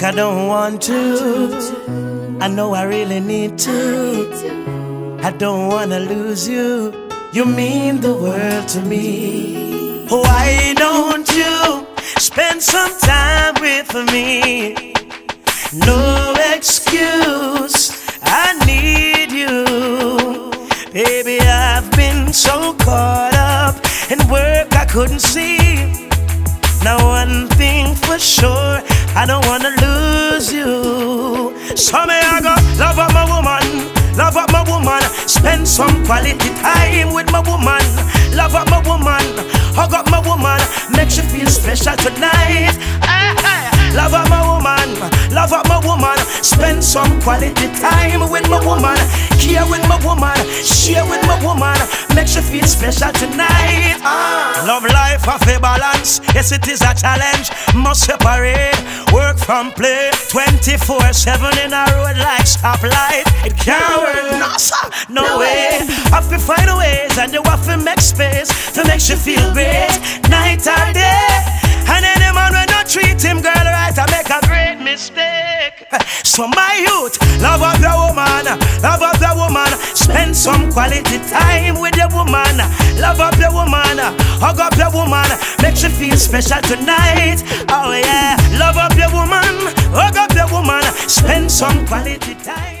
Think I don't want to. I know I really need to. I don't wanna lose you. You mean the world to me. Why don't you spend some time with me? No excuse. I need you. Baby, I've been so caught up in work I couldn't see. Now one thing for sure, I don't wanna lose. So me I go love up my woman, love up my woman, spend some quality time with my woman. Love up my woman, hug up my woman, make you feel special tonight. Love up my woman, love up my woman, spend some quality time with my woman. Care with my woman, share with my woman, makes you feel special tonight. Love life of a balance, yes it is a challenge. Must separate work from play. 24/7 in a road like stoplight. It can't work, no sir, no way. Have to find ways and you have to make space to make you feel great, night or day. And any man when not treat him girl right, I make a great mistake. So my youth, love up your woman, quality time with your woman. Love up your woman, hug up your woman, makes you feel special tonight. Oh yeah, love up your woman, hug up your woman, spend some quality time.